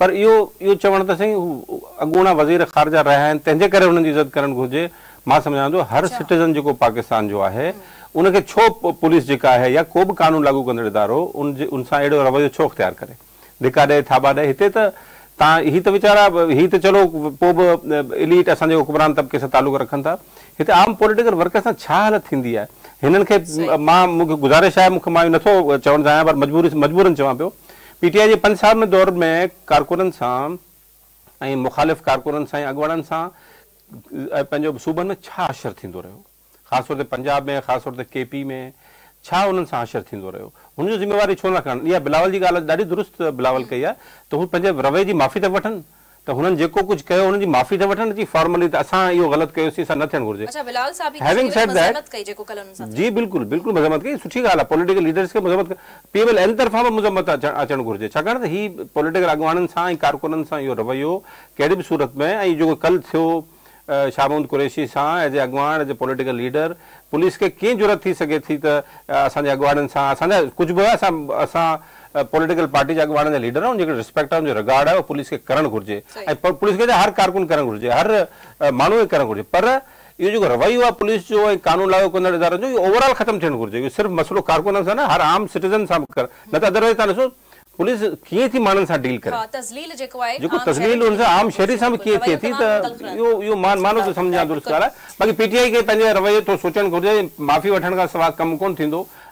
पर इहो इहो चवणु त साईं अॻूणा वज़ीर ख़ारजा रहिया आहिनि तंहिंजे करे हुननि जी इज़त करणु घुरिजे। माँ सम्झां थो हर सिटीज़न जेको पाकिस्तान जो आहे उनखे छो पुलिस जेका आहे या को बि कानून लागू कंदड़ इदारो उन जे उन सां अहिड़ो रवैयो छो इख़्तियार करे? धिका ॾे थाबा ॾे हिते त तव्हां ही त वीचारा ही त चलो पोइ बि इलीट असांजे हुकुमरान तबिके सां तालुक रखनि था। हिते आम पॉलिटिकल वर्कर सां छा हालत थींदी आहे? हिननि खे माँ मूंखे गुज़ारिश आहे मूंखे माँ नथो चवणु चाहियाँ पर मजबूरी मजबूरनि चवां पियो। पीटीआई जे पंज साल में दौर में कारकुननि सां मुखालिफ़ कारकुननि सां, ऐं अॻुवाणनि सां में छा असरु थींदो रहियो? ख़ासि तौर ते पंजाब में, ख़ासि तौर ते के में, छा हुननि सां असरु थींदो ज़िमेवारी छो न खणनि इहा बिलावल जी ॻाल्हि ॾाढी दुरुस्त बिलावल कई आहे, त हू रवे जी माफ़ी था वठनि त हुननि जेको कुझु कयो हुननि जी माफ़ी था वठनि जी फॉर्मली त असां इहो ग़लति कयोसीं असां न थियणु घुरिजे। जी बिल्कुलु बिल्कुलु मज़मत कई सुठी ॻाल्हि आहे पॉलिटिकल लीडर्स खे मज़मत पी एम एल एन तरफ़ां बि मज़मत अचणु घुरिजे छाकाणि त हीउ पॉलिटिकल अॻुवाननि सां ऐं कारकुननि सां इहो रवैयो कहिड़ी बि सूरत में ऐं जेको कल्ह थियो शाहमूद कुरैशी सां as a अॻुवान as a political leader police खे कीअं ज़रूरत थी सघे थी त असांजे अॻुवाननि सां असांजा कुझु बि असां असां पॉलिटिकल पार्टी जा जा लीडर आहिनि जेके रिस्पेक्ट आहे हुनजो रिगार्ड आहे उहो पुलिस खे करणु घुरिजे ऐं पुलिस खे हर कारकुन करणु घुरिजे हर माण्हू खे करणु घुरिजे पर इहो जेको रवैयो आहे पुलिस जो ऐं कानून लागू कंदड़ इदारनि जो इहो ओवरऑल ख़तमु थियणु घुरिजे इहो सिर्फ़ु मसइलो कारकुननि सां न हर आम सिटीज़न सां कर न त अदरवाइज़ तव्हां ॾिसो पुलिस कीअं थी माण्हुनि सां डील करे। जेको तज़लील हुन सां आम शहरी सां बि कीअं थिए थी त इहो इहो मानो थो सम्झां दुरुस्त ॻाल्हि आहे बाक़ी पीटीआई खे पंहिंजे रवैये थोरो सोचणु घुरिजे माफ़ी वठण खां सवाइ कमु कोन्ह थींदो?